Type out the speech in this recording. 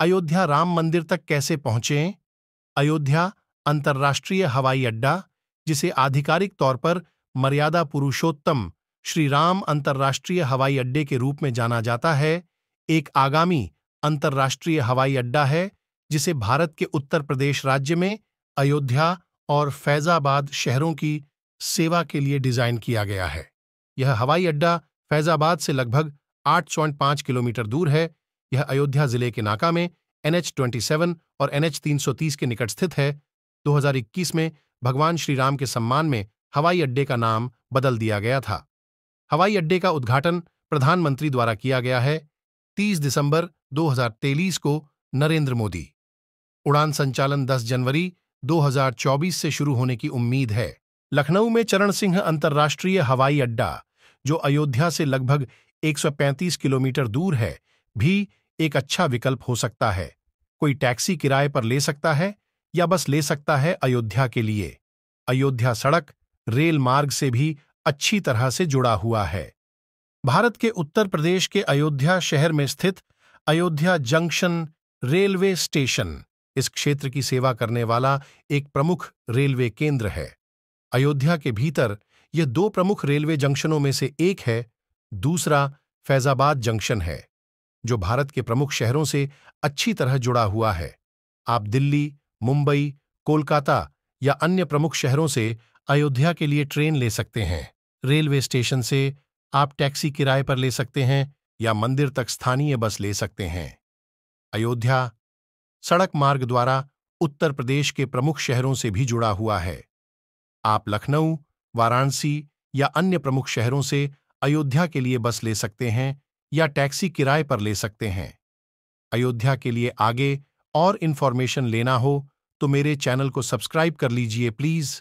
अयोध्या राम मंदिर तक कैसे पहुंचें? अयोध्या, अंतर्राष्ट्रीय हवाई अड्डा, जिसे आधिकारिक तौर पर मर्यादा पुरुषोत्तम श्री राम अंतर्राष्ट्रीय हवाई अड्डे के रूप में जाना जाता है, एक आगामी अंतर्राष्ट्रीय हवाई अड्डा है, जिसे भारत के उत्तर प्रदेश राज्य में अयोध्या और फैजाबाद शहरों की सेवा के लिए डिज़ाइन किया गया है। यह हवाई अड्डा फैजाबाद से लगभग 8.5 किलोमीटर दूर है यह अयोध्या ज़िले के नाका में एनएच 27 और एनएच 330 के निकट स्थित है। 2021 में भगवान श्री राम के सम्मान में हवाई अड्डे का नाम बदल दिया गया था। हवाई अड्डे का उद्घाटन प्रधानमंत्री द्वारा किया गया है 30 दिसंबर 2023 को नरेंद्र मोदी। उड़ान संचालन 10 जनवरी 2024 से शुरू होने की उम्मीद है। लखनऊ में चरण सिंह अंतर्राष्ट्रीय हवाई अड्डा, जो अयोध्या से लगभग 135 किलोमीटर दूर है, भी एक अच्छा विकल्प हो सकता है। कोई टैक्सी किराए पर ले सकता है या बस ले सकता है अयोध्या के लिए। अयोध्या सड़क रेल मार्ग से भी अच्छी तरह से जुड़ा हुआ है। भारत के उत्तर प्रदेश के अयोध्या शहर में स्थित अयोध्या जंक्शन रेलवे स्टेशन इस क्षेत्र की सेवा करने वाला एक प्रमुख रेलवे केंद्र है। अयोध्या के भीतर यह दो प्रमुख रेलवे जंक्शनों में से एक है, दूसरा फैजाबाद जंक्शन है। जो भारत के प्रमुख शहरों से अच्छी तरह जुड़ा हुआ है। आप दिल्ली, मुंबई, कोलकाता या अन्य प्रमुख शहरों से अयोध्या के लिए ट्रेन ले सकते हैं। रेलवे स्टेशन से आप टैक्सी किराए पर ले सकते हैं या मंदिर तक स्थानीय बस ले सकते हैं। अयोध्या, सड़क मार्ग द्वारा उत्तर प्रदेश के प्रमुख शहरों से भी जुड़ा हुआ है। आप लखनऊ, वाराणसी या अन्य प्रमुख शहरों से अयोध्या के लिए बस ले सकते हैं या टैक्सी किराए पर ले सकते हैं। अयोध्या के लिए आगे और इन्फॉर्मेशन लेना हो तो मेरे चैनल को सब्सक्राइब कर लीजिए, प्लीज़।